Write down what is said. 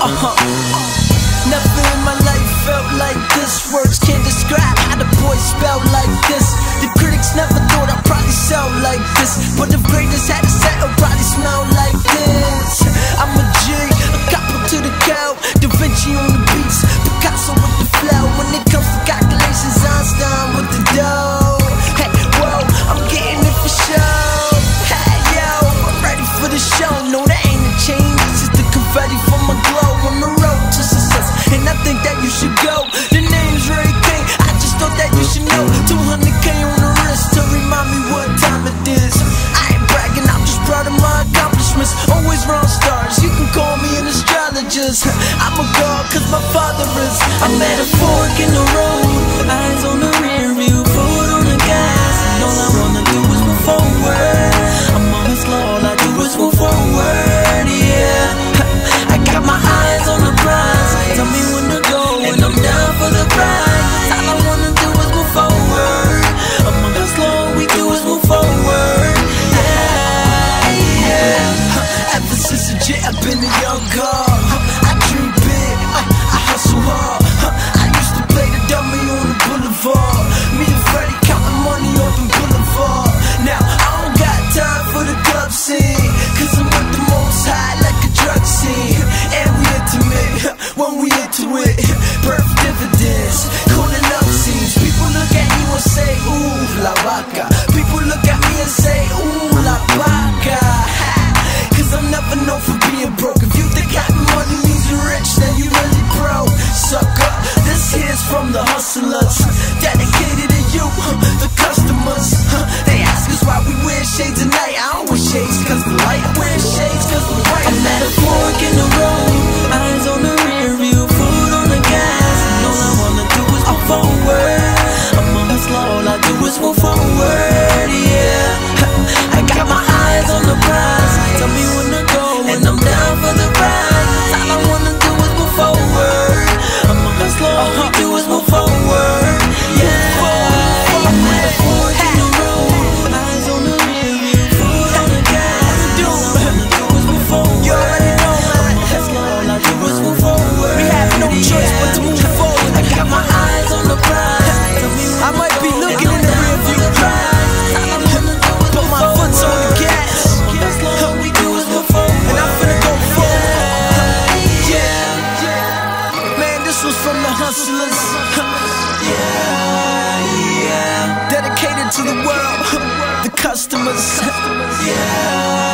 Uh-huh. Never in my life felt like this. Words can't describe how the boys felt like this. The I'm at a fork in the road, eyes on the rear view, foot on the gas, and all I wanna do is move forward. I'm on this law, all I do is move forward, yeah. I got my eyes on the prize, tell me when to go, and I'm down for the ride. All I wanna do is move forward. I'm on this we do is move forward, yeah. Ever since the jet, I've been a young girl. the world, the customers. Yeah.